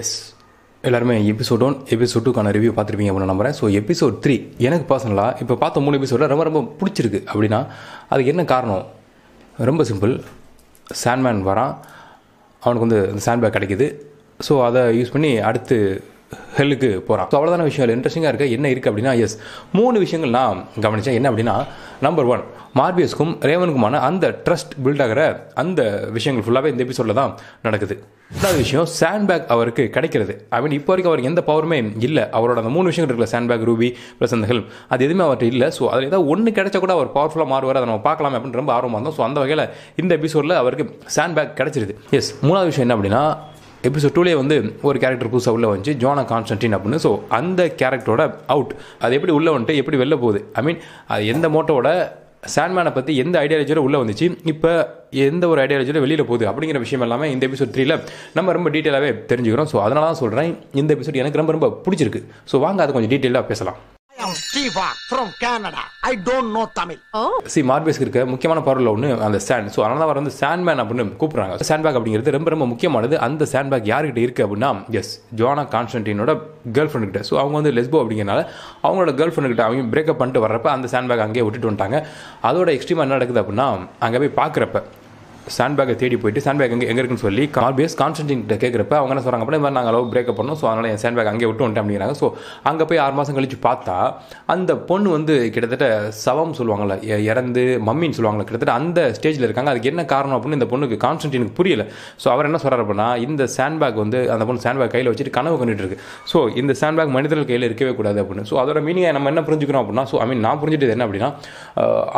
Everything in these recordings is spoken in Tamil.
எஸ் எல்லாருமே எபிசோட் ஒன் எபிசோட் டூக்கான ரிவ்யூ பார்த்துருப்பீங்க அப்படின்னு நம்புறேன். ஸோ எபிசோட் த்ரீ எனக்கு பர்சனலாக இப்போ பார்த்த மூணு எபிசோடில் ரொம்ப ரொம்ப பிடிச்சிருக்கு. அப்படின்னா அதுக்கு என்ன காரணம்? ரொம்ப சிம்பிள் சாண்ட்மேன் வரான். அவனுக்கு வந்து அந்த சாண்ட்பேக் கிடைக்குது. ஸோ அதை யூஸ் பண்ணி அடுத்து ஹெல்லுக்கு போகிறான் ஸோ அவ்வளோதான விஷயம். இன்ட்ரெஸ்டிங்காக இருக்குது என்ன இருக்குது அப்படின்னா எஸ் மூணு விஷயங்கள் நான் கவனித்தேன் என்ன அப்படின்னா நம்பர் ஒன் மார்பியஸ்க்கும் ரேவனுக்குமான அந்த ட்ரஸ்ட் பில்ட் ஆகிற அந்த விஷயங்கள் ஃபுல்லாகவே இந்த எபிசோடில் தான் நடக்குது. ரெண்டாவது விஷயம் சாண்ட்பேக் அவருக்கு கிடைக்கிறது. ஐ மீன் இப்போ வரைக்கும் அவருக்கு எந்த பவருமே இல்லை. அவரோட அந்த மூணு விஷயங்கள் இருக்குல்ல சாண்ட்பேக் ரூபி ப்ளஸ் அந்த ஹெல்ப் அது எதுவுமே அவர்கிட்ட இல்லை. ஸோ அதில் ஏதாவது ஒன்று கிடைச்சா கூட அவர் பவர்ஃபுல்லாக மாறுவார். அதை நம்ம பார்க்கலாம் அப்படின்னு ரொம்ப ஆர்வமாக இருந்தோம். ஸோ அந்த வகையில் இந்த எபிசோடில் அவருக்கு சாண்ட்பேக் கிடைச்சிருது. எஸ் மூணாவது விஷயம் என்ன அப்படின்னா எபிசோட் டூலே வந்து ஒரு கேரக்டர் புதுசாக உள்ளே வந்துச்சு ஜோனா கான்ஸ்டன்டின் அப்படின்னு. ஸோ அந்த கேரக்டரோட அவுட் அது எப்படி உள்ளே வந்துட்டு எப்படி வெளில போகுது? ஐ மீன் அது எந்த மோட்டோட சாண்ட்மேனை பற்றி எந்த ஐடியாலஜியோட உள்ளே வந்துச்சு? இப்போ எந்த ஒரு ஐடியாலஜியோட வெளியில் போகுது? அப்படிங்கிற விஷயம் எல்லாமே இந்த எபிசோட் த்ரீல நம்ம ரொம்ப டீட்டெயிலாகவே தெரிஞ்சுக்கிறோம். ஸோ அதனால தான் சொல்கிறேன் இந்த எபிசோட் எனக்கு ரொம்ப ரொம்ப பிடிச்சிருக்கு. ஸோ வாங்க அதை கொஞ்சம் டீட்டெயிலாக பேசலாம். I don't know Tamil. சி மார்பேஸ்க்கு இருக்க முக்கியமான பொருள் ஒன்று அந்த ஸ்டாண்ட் ஸோ அதனால அவர் வந்து சாண்ட்மேன் அப்படின்னு கூப்பிட்றாங்க. சாண்ட்பேக் அப்படிங்கிறது ரொம்ப ரொம்ப முக்கியமானது. அந்த சாண்ட்பேக் யார்கிட்ட இருக்குது அப்படின்னா எஸ் ஜோனா கான்ஸ்டன்டினோட கேர்ள் ஃப்ரெண்ட் கிட்ட. ஸோ அவங்க வந்து லெஸ்போ அப்படிங்கிறனால அவங்களோட கேர்ள் ஃப்ரெண்ட் கிட்ட அவங்க பிரேக்கப் பண்ணிட்டு வர்றப்ப அந்த சாண்ட்பேக் அங்கேயே விட்டுட்டு வந்துட்டாங்க. அதோட எக்ஸ்ட்ரீமாக என்ன நடக்குது அப்படின்னா அங்கே போய் பார்க்குறப்ப சாண்ட்பேக்கை தேடி போயிட்டு சாண்ட்பேக் எங்கே எங்கே இருக்குன்னு சொல்லி கார்பியஸ் கான்ஸ்டன்டின் கிட்ட கேட்குறப்ப அவங்க என்ன சொல்கிறாங்க அப்படின்னா இந்த மாதிரி நாங்கள் லவ் பிரேக்கப் பண்ணோம். ஸோ அதனால் என் சாண்ட்பேக் அங்கே விட்டு வந்துட்டேன் அப்படிங்கிறாங்க. ஸோ அங்கே போய் ஆறு மாதம் கழிச்சு பார்த்தா அந்த பொண்ணு வந்து கிட்டத்தட்ட சவம் சொல்லுவாங்கள்ல இறந்து மம்மின்னு சொல்லுவாங்கல்ல கிட்டத்தட்ட அந்த ஸ்டேஜில் இருக்காங்க. அதுக்கு என்ன காரணம் அப்படின்னு இந்த பொண்ணுக்கு கான்ஸ்டன்டினுக்கு புரியல. ஸோ அவர் என்ன சொல்கிறார் அப்படின்னா இந்த சாண்ட்பேக் வந்து அந்த பொண்ணு சாண்ட்பேக் கையில் வச்சுட்டு கனவு கண்டுட்டு இருக்கு. ஸோ இந்த சாண்ட்பேக் மனிதர்கள் கையில் இருக்கவே கூடாது அப்படின்னு. ஸோ அதோட மீனிங்கை நம்ம என்ன புரிஞ்சுக்கிறோம் அப்படின்னா ஸோ ஐ மீன் நான் புரிஞ்சுட்டு என்ன அப்படின்னா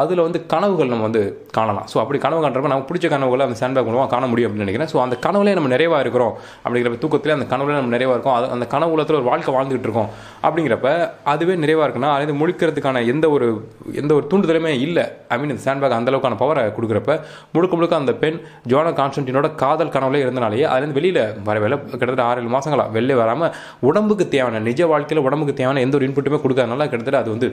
அதில் வந்து கனவுகள் நம்ம வந்து காணலாம். ஸோ அப்படி கனவு காண்றப்ப நமக்கு பிடிச்ச கனவுகளை அந்த சாண்ட்பேக் மூலமாக காண முடியும் அப்படின்னு நினைக்கிறேன். ஸோ அந்த கனவுலே நம்ம நிறைவாக இருக்கிறோம். அப்படிங்கிற தூக்கத்தில் அந்த கனவுல நம்ம நிறைவாக இருக்கோம். அது அந்த கனவு உலகத்தில் ஒரு வாழ்க்கை வாழ்ந்துகிட்டு இருக்கோம். அப்படிங்கிறப்ப அதுவே நிறைவாக இருக்குன்னா அது முழிக்கிறதுக்கான எந்த ஒரு எந்த ஒரு தூண்டுதலுமே இல்லை. ஐ மீன் இந்த சாண்ட்பேக் அந்த அளவுக்கான பவரை கொடுக்குறப்ப முழுக்க முழுக்க அந்த பெண் ஜோனா கான்ஸ்டன்டினோட காதல் கனவுலே இருந்தனாலேயே அதுலேருந்து வெளியில் வர இல்லை கிட்டத்தட்ட ஆறு ஏழு மாதங்களா வெளியே வராமல் உடம்புக்கு தேவையான நிஜ வாழ்க்கையில் உடம்புக்கு தேவையான எந்த ஒரு இன்புட்டுமே கொடுக்காதனால கிட்டத்தட்ட அது வந்து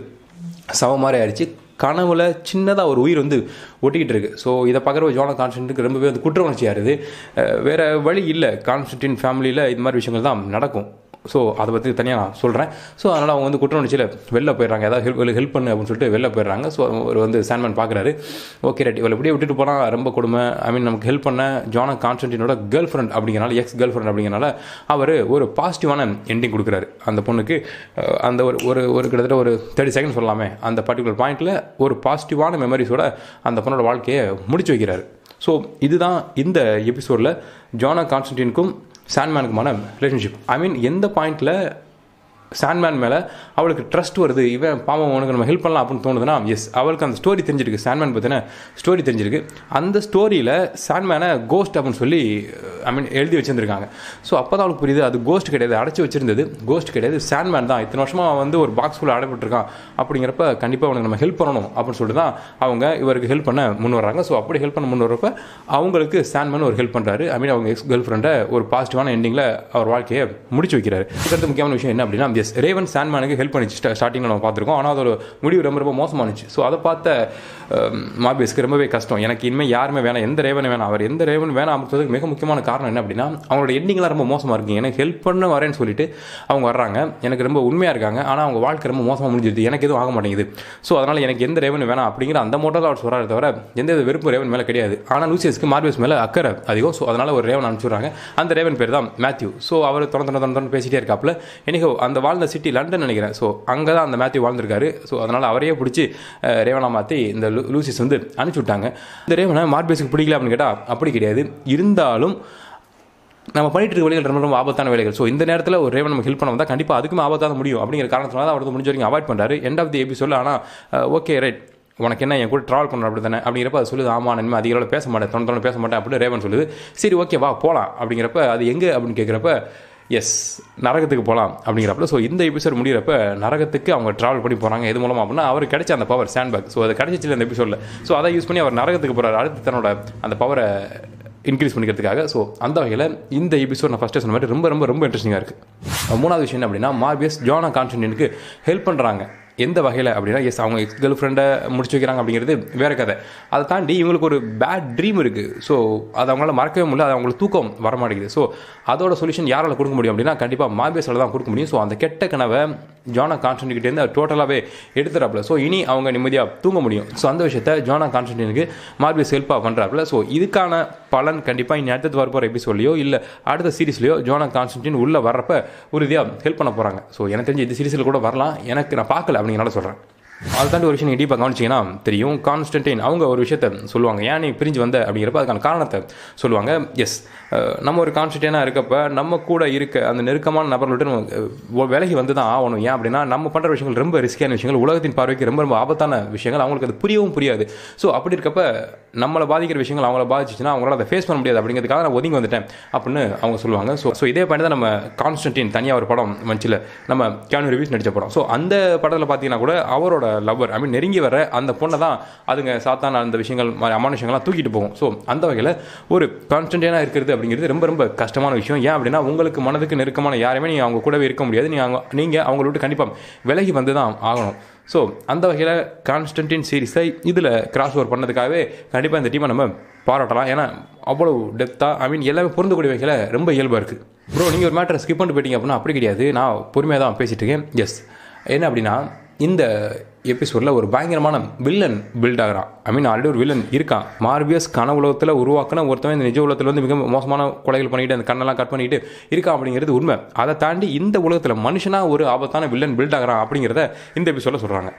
சவ மாதிரி ஆயிடுச்சு கனவுல சின்னதாக ஒரு உயிர் வந்து ஒட்டிக்கிட்டு இருக்கு. ஸோ இதை பார்க்குற ஜோனா கான்ஸ்டன்ட்டுக்கு ரொம்பவே வந்து குற்ற உணர்ச்சியாக இருக்குது வேற வழி இல்லை. கான்ஸ்டன்டின் ஃபேமிலியில் இது மாதிரி விஷயங்கள் தான் நடக்கும். ஸோ அதை பற்றி தனியாக நான் சொல்கிறேன் ஸோ அதனால் அவங்க வந்து குற்ற உணர்ச்சியில் வெளில போயிடுறாங்க. ஏதாவது ஹெல்ப் ஹெல்ப் பண்ணு அப்படின்னு சொல்லிட்டு வெளில போயிடுறாங்க. ஸோ அவர் வந்து சாண்ட்மேன் பார்க்குறாரு ஓகே ரைட் இவளை இப்படியே விட்டுட்டு போனால் ரொம்ப கொடுமை. ஐ மீன் நமக்கு ஹெல்ப் பண்ண ஜானா கான்ஸ்டன்டினோட கேர்ள் ஃப்ரெண்ட் அப்படிங்கிறனால எக்ஸ் கேர்ள் ஃப்ரெண்ட் அப்படிங்கிறனால அவர் ஒரு பாசிட்டிவான எண்டிங் கொடுக்குறாரு. அந்த பொண்ணுக்கு அந்த ஒரு ஒரு ஒரு கிட்டத்தட்ட ஒரு தேர்ட்டி செகண்ட் சொல்லலாமே. அந்த பர்டிகுலர் பாயிண்ட்டில் ஒரு பாசிட்டிவான மெமரிஸோட அந்த பொண்ணோட வாழ்க்கையை முடிச்சு வைக்கிறாரு. ஸோ இதுதான் இந்த எபிசோடில் ஜானா கான்ஸ்டன்டினுக்கும் சாண்ட்மேனுக்குமான ரிலேஷன்ஷிப் ஐ மீன் எந்த பாயிண்டில் சாண்ட்மேன் மேலே அவளுக்கு ட்ரஸ்ட் வருது. இவன் பாவம் உனக்கு நம்ம ஹெல்ப் பண்ணலாம் அப்படின்னு தோணுதுன்னா எஸ் அவளுக்கு அந்த ஸ்டோரி தெரிஞ்சிருக்கு. சாண்ட்மேன் பற்றின ஸ்டோரி தெரிஞ்சிருக்கு. அந்த ஸ்டோரியில் சாண்ட்மேனை கோஸ்ட் அப்படின்னு சொல்லி ஐ மீன் எழுதி வச்சிருந்திருக்காங்க. ஸோ அப்போ தான் அவளுக்கு புரியுது அது கோஸ்ட் கிடையாது. அடைச்சி வச்சிருந்தது கோஸ்ட் கிடையாது. சாண்ட்மேன் தான். இத்தனை வருஷமாக அவன் வந்து ஒரு பாக்ஸ்குள்ளே அடைப்பட்டிருக்கான் அப்படிங்கிறப்ப கண்டிப்பாக அவனுக்கு நம்ம ஹெல்ப் பண்ணணும் அப்படின்னு சொல்லிட்டு தான் அவங்க இவருக்கு ஹெல்ப் பண்ண முன் வர்றாங்க. ஸோ அப்படி ஹெல்ப் பண்ண முன் வரப்ப அவங்களுக்கு சாண்ட்மேன் ஒரு ஹெல்ப் பண்ணுறாரு ஐ மீன் அவங்க எக்ஸ் கேர்ள் ஃப்ரெண்டை ஒரு பாசிட்டிவான எண்டிங்கில் அவர் வாழ்க்கையை முடிச்சு வைக்கிறாரு. அடுத்த முக்கியமான விஷயம் என்ன அப்படின்னா எஸ் ரேவன் சாண்ட்மேனுக்கு ஹெல்ப் பண்ணிச்சு. ஸ்டார்டிங்கில் நம்ம பார்த்துருக்கோம். ஆனால் அதோட முடிவு ரொம்ப ரொம்ப மோசமானுச்சு ஸோ அதை பார்த்த um, மாபியஸ்க்கு ரொம்பவே கஷ்டம். எனக்கு இனிமேல் யாருமே வேணாம். எந்த ரேவன் வேணாம். அவர் எந்த ரேவன் வேணாம் அப்படின்றதுக்கு மிக முக்கியமான காரணம் என்ன அப்படின்னா அவங்களோட எண்டிங்லாம் ரொம்ப மோசமாக இருக்குது எனக்கு ஹெல்ப் பண்ண வரேன்னு சொல்லிட்டு அவங்க வர்றாங்க. எனக்கு ரொம்ப உண்மையாக இருக்காங்க. ஆனால் அவங்க வாழ்க்கை ரொம்ப மோசமாக முடிஞ்சிருது எனக்கு எதுவும் ஆக மாட்டேங்குது. ஸோ அதனால் எனக்கு எந்த ரேவன் வேணாம் அப்படிங்கிற அந்த மோட்டோ அவர் சொல்கிறாரு தவிர எந்த வித வெறுப்பு ரேவன் மேலே கிடையாது. ஆனால் லூசியஸ்க்கு மார்பியஸ் மேலே அக்கறை அதிகம். ஸோ அதனால் ஒரு ரேவன் அனுப்பிச்சுடுறாங்க அந்த ரேவன் பேர் தான் மேத்யூ ஸோ அவர் தொடர்ந்து தொடர்ந்து தொடர்ந்து பேசிட்டே இருக்காப்புல. எனிகோ அந்த வாழ்ந்த சிட்டி லண்டன் நினைக்கிறேன். ஸோ அங்கே தான் அந்த மேத்யூ வாழ்ந்திருக்காரு. ஸோ அதனால் அவரையே பிடிச்சி ரேவனா மாற்றி இந்த லூசிஸ் வந்து அனுப்பிச்சி விட்டாங்க. இந்த ரேவனை மார்பேஸுக்கு பிடிக்கல அப்படின்னு கேட்டால் அப்படி கிடையாது. இருந்தாலும் நம்ம பண்ணிட்டு இருக்க வேலைகள் ரொம்ப ரொம்ப ஆபத்தான வேலைகள். ஸோ இந்த நேரத்தில் ஒரு ரேவன் நம்ம ஹெல்ப் பண்ண வந்தால் கண்டிப்பாக அதுக்குமே ஆபத்தாக முடியும். அப்படிங்கிற காரணத்தினால தான் அவர் வந்து முடிஞ்ச வரைக்கும் அவாய்ட் பண்ணுறாரு எண்ட் ஆஃப் தி எபிசோடில் ஆனால் ஓகே ரைட் உனக்கு என்ன என் கூட ட்ராவல் பண்ணணும் அப்படி தானே? அப்படிங்கிறப்ப அது சொல்லுது ஆமா நன்மை இனிமேல் அதிக பேச மாட்டேன் தொண்ணு பேச மாட்டேன் அப்படின்னு ரேவன் சொல்லுது. சரி ஓகே வா போகலாம் அப்படிங்கிறப்ப அது எங்கே? அப்படின்னு கேட்குறப்ப எஸ் நரகத்துக்கு போகலாம் அப்படிங்கிறப்ப ஸோ இந்த எபிசோட் முடிகிறப்ப நரகத்துக்கு அவங்க ட்ராவல் பண்ணி போகிறாங்க எது மூலமாக அப்படின்னா அவர் கிடைச்ச அந்த பவர் சாண்ட்பேக் ஸோ அது கிடைச்சிச்சு அந்த எபிசோடில் ஸோ அதை யூஸ் பண்ணி அவர் நரகத்துக்கு போகிறார் அடுத்து தன்னோட அந்த பவரை இன்க்ரீஸ் பண்ணிக்கிறதுக்காக. ஸோ அந்த வகையில் இந்த எபிசோட் நான் ஃபஸ்ட்டே சொன்ன மாதிரி ரொம்ப ரொம்ப ரொம்ப இன்ட்ரெஸ்டிங்காக இருக்குது மூணாவது விஷயம் என்ன அப்படின்னா மார்பியஸ் ஜானா கான்ஸ்டன்டினுக்கு ஹெல்ப் பண்ணுறாங்க எந்த வகையில் அப்படின்னா எஸ் அவங்க எக்ஸ் கேர்ள் ஃப்ரெண்டை முடிச்சு வைக்கிறாங்க அப்படிங்கிறது வேற கதை. அதை தாண்டி இவங்களுக்கு ஒரு பேட் ட்ரீம் இருக்குது ஸோ அதை அவங்களால மறக்கவே முடியல அது அவங்களுக்கு தூக்கம் வர மாட்டேங்குது ஸோ அதோட சொல்யூஷன் யாரால் கொடுக்க முடியும் அப்படின்னா கண்டிப்பாக மாபியஸால் தான் கொடுக்க முடியும். ஸோ அந்த கெட்ட கனவை ஜானா அவர் டோட்டலாகவே எடுத்துறாப்புல. ஸோ இனி அவங்க நிம்மதியாக தூங்க முடியும். ஸோ அந்த விஷயத்த ஜானா கான்ஸ்டன்டினுக்கு மார்பியஸ் ஹெல்ப்பாக பண்ணுறாப்புல ஸோ இதுக்கான பலன் கண்டிப்பாக இனி அடுத்தது வரப்போகிற எபிசோட்லையோ இல்லை அடுத்த சீரீஸ்லையோ ஜோனா கான்ஸ்டன்டின் உள்ளே வர்றப்ப உறுதியாக ஹெல்ப் பண்ண போகிறாங்க ஸோ எனக்கு தெரிஞ்சு இந்த சீரிஸில் கூட வரலாம். எனக்கு நான் பார்க்கல அப்படிங்கிறனால சொல்கிறேன் அதை தாண்டி ஒரு விஷயம் நீங்கள் டீப்பாக கவனிச்சிங்கன்னா தெரியும். கான்ஸ்டன்டைன் அவங்க ஒரு விஷயத்த சொல்லுவாங்க. ஏன் நீ பிரிஞ்சு வந்த? அப்படிங்கிறப்ப அதுக்கான காரணத்தை சொல்லுவாங்க. எஸ் நம்ம ஒரு கான்ஸ்டன்டைனாக இருக்கப்ப நம்ம கூட இருக்க அந்த நெருக்கமான நபர்கள்ட்ட நம்ம விலகி வந்து தான் ஆகணும். ஏன் அப்படின்னா நம்ம பண்ணுற விஷயங்கள் ரொம்ப ரிஸ்கியான விஷயங்கள். உலகத்தின் பார்வைக்கு ரொம்ப ரொம்ப ஆபத்தான விஷயங்கள். அவங்களுக்கு அது புரியவும் புரியாது. ஸோ அப்படி இருக்கப்ப நம்மளை பாதிக்கிற விஷயங்கள் அவங்கள பாதிச்சுன்னா அவங்களால அதை ஃபேஸ் பண்ண முடியாது. அப்படிங்கிறதுக்காக நான் ஒதுங்கி வந்துட்டேன் அப்படின்னு அவங்க சொல்லுவாங்க. ஸோ ஸோ இதே பண்ணி தான் நம்ம கான்ஸ்டன்டின் தனியாக ஒரு படம் வந்துச்சுல. நம்ம கேனு ரிவ்யூஸ் நடித்த படம். ஸோ அந்த படத்தில் பார்த்தீங்கன்னா கூட அவரோட லவ்வர் ஐ மீன் நெருங்கி வர அந்த பொண்ணை தான் அதுங்க சாத்தான அந்த விஷயங்கள் மாதிரி அமான தூக்கிட்டு போகும். ஸோ அந்த வகையில் ஒரு கான்ஸ்டன்டேனாக இருக்கிறது அப்படிங்கிறது ரொம்ப ரொம்ப கஷ்டமான விஷயம். ஏன் அப்படின்னா உங்களுக்கு மனதுக்கு நெருக்கமான யாருமே நீங்கள் அவங்க கூடவே இருக்க முடியாது. நீங்கள் அவங்க நீங்கள் அவங்கள விட்டு கண்டிப்பாக விலகி வந்து தான் ஆகணும். ஸோ அந்த வகையில் கான்ஸ்டன்டின் சீரிஸை இதில் கிராஸ் ஓவர் பண்ணதுக்காகவே கண்டிப்பாக இந்த டீமை நம்ம பாராட்டலாம். ஏன்னா அவ்வளோ டெப்த்தாக ஐ மீன் எல்லாமே பொருந்தக்கூடிய வகையில் ரொம்ப இயல்பாக இருக்குது ப்ரோ நீங்கள் ஒரு மேட்டரை ஸ்கிப் பண்ணிட்டு போயிட்டீங்க அப்படின்னா அப்படி கிடையாது. நான் பொறுமையாக தான் பேசிகிட்டு இருக்கேன். எஸ் என்ன அப்படின்னா இந்த எபிசோடில் ஒரு பயங்கரமான வில்லன் பில்ட் ஆகிறான் ஐ மீன் ஆல்ரெடி ஒரு வில்லன் இருக்கான் மார்பியஸ் கன உலகத்தில் உருவாக்கின ஒருத்தவன் இந்த நிஜ உலகத்தில் வந்து மிக மோசமான கொலைகள் பண்ணிட்டு அந்த கண்ணெல்லாம் கட் பண்ணிட்டு இருக்கான் அப்படிங்கிறது உண்மை. அதை தாண்டி இந்த உலகத்தில் மனுஷனாக ஒரு ஆபத்தான வில்லன் பில்ட் ஆகிறான் அப்படிங்கிறத இந்த எபிசோடில் சொல்கிறாங்க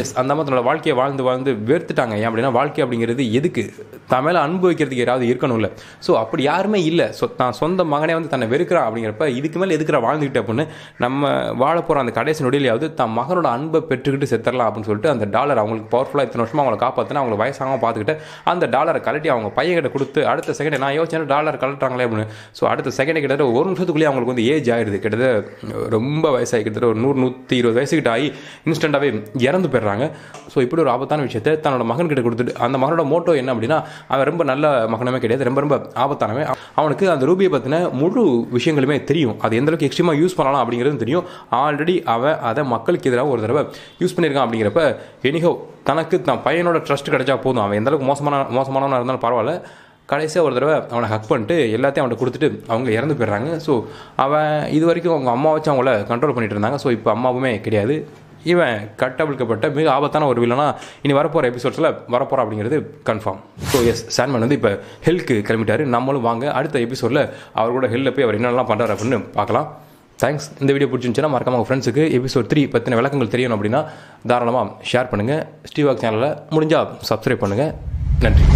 எஸ் அந்த மாதிரி தன்னோட வாழ்க்கையை வாழ்ந்து வாழ்ந்து வெறுத்துட்டாங்க ஏன் அப்படின்னா வாழ்க்கை அப்படிங்கிறது எதுக்கு? தான் மேலே அனுபவிக்கிறதுக்கு யாராவது இருக்கணும்ல. ஸோ அப்படி யாருமே இல்லை. ஸோ தான் சொந்த மகனே வந்து தன்னை வெறுக்கிறான் அப்படிங்கிறப்ப இதுக்கு மேலே எதுக்குறா வாழ்ந்துக்கிட்ட அப்படின்னு நம்ம வாழ போகிற அந்த கடைசி நொடியிலையாவது தன் மகனோட அன்பை பெற்றுக்கிட்டு செத்தரலாம் செத்துடலாம் அப்படின்னு சொல்லிட்டு அந்த டாலர் அவங்களுக்கு பவர்ஃபுல்லாக இத்தனை வருஷமாக அவங்களை காப்பாற்றினா அவங்களை வயசாகவும் பார்த்துக்கிட்டு அந்த டாலரை கழட்டி அவங்க பையன்கிட்ட கொடுத்து அடுத்த செகண்ட் நான் யோசிச்சேன் டாலர் கலட்டுறாங்களே அப்படின்னு. ஸோ அடுத்த செகண்ட் கிட்டத்தட்ட ஒரு நிமிஷத்துக்குள்ளேயே அவங்களுக்கு வந்து ஏஜ் ஆயிடுது. கிட்டத்தட்ட ரொம்ப வயசாகி கிட்டத்தட்ட ஒரு நூறு நூற்றி இருபது வயசுக்கிட்ட ஆகி இன்ஸ்டண்ட்டாகவே இறந்து போயிடுறாங்க. ஸோ இப்படி ஒரு ஆபத்தான விஷயத்தை தன்னோட மகன்கிட்ட கொடுத்துட்டு அந்த மகனோட மோட்டோ என்ன அப்படின்னா அவன் ரொம்ப நல்ல மகனமே கிடையாது ரொம்ப ரொம்ப ஆபத்தானவன். அவனுக்கு அந்த ரூபியை பற்றின முழு விஷயங்களுமே தெரியும். அது எந்தளவுக்கு எக்ஸ்ட்ரீமாக யூஸ் பண்ணலாம் அப்படிங்கிறது தெரியும். ஆல்ரெடி அவன் அதை மக்களுக்கு எதிராக ஒரு தடவை யூஸ் பண்ணியிருக்கான் அப்படிங்கிறப்ப எனிஹோ தனக்கு தான் பையனோட ட்ரஸ்ட் கிடைச்சா போதும். அவன் எந்தளவுக்கு மோசமான மோசமானவனாக இருந்தாலும் பரவாயில்ல. கடைசியாக ஒரு தடவை அவனை ஹக் பண்ணிட்டு எல்லாத்தையும் அவன்கிட்ட கொடுத்துட்டு அவங்க இறந்து போயிடுறாங்க. ஸோ அவன் இது வரைக்கும் அவங்க அம்மா வச்சு அவங்கள கண்ட்ரோல் பண்ணிட்டு இருந்தாங்க. ஸோ இப்போ அம்மாவுமே கிடையாது. இவன் கட்டவிழ்க்கப்பட்ட மிக ஆபத்தான ஒரு வில்லனா இனி வரப்போகிற எபிசோட்ஸில் வரப்போகிறா அப்படிங்கிறது கன்ஃபார்ம் ஸோ எஸ் சாண்ட்மேன் வந்து இப்போ ஹெல்க்கு கிளம்பிட்டாரு. நம்மளும் வாங்க அடுத்த எபிசோடில் அவரோட ஹெல்லில் போய் அவர் என்னென்னலாம் பண்ணுறாரு அப்படின்னு பார்க்கலாம். தேங்க்ஸ் இந்த வீடியோ பிடிச்சிருந்துச்சுன்னா மறக்காம உங்கள் ஃப்ரெண்ட்ஸுக்கு எபிசோட் த்ரீ பற்றின விளக்கங்கள் தெரியணும் அப்படின்னா தாராளமாக ஷேர் பண்ணுங்கள் ஸ்டீவாக் சேனலில் முடிஞ்சால் சப்ஸ்கிரைப் பண்ணுங்கள் நன்றி.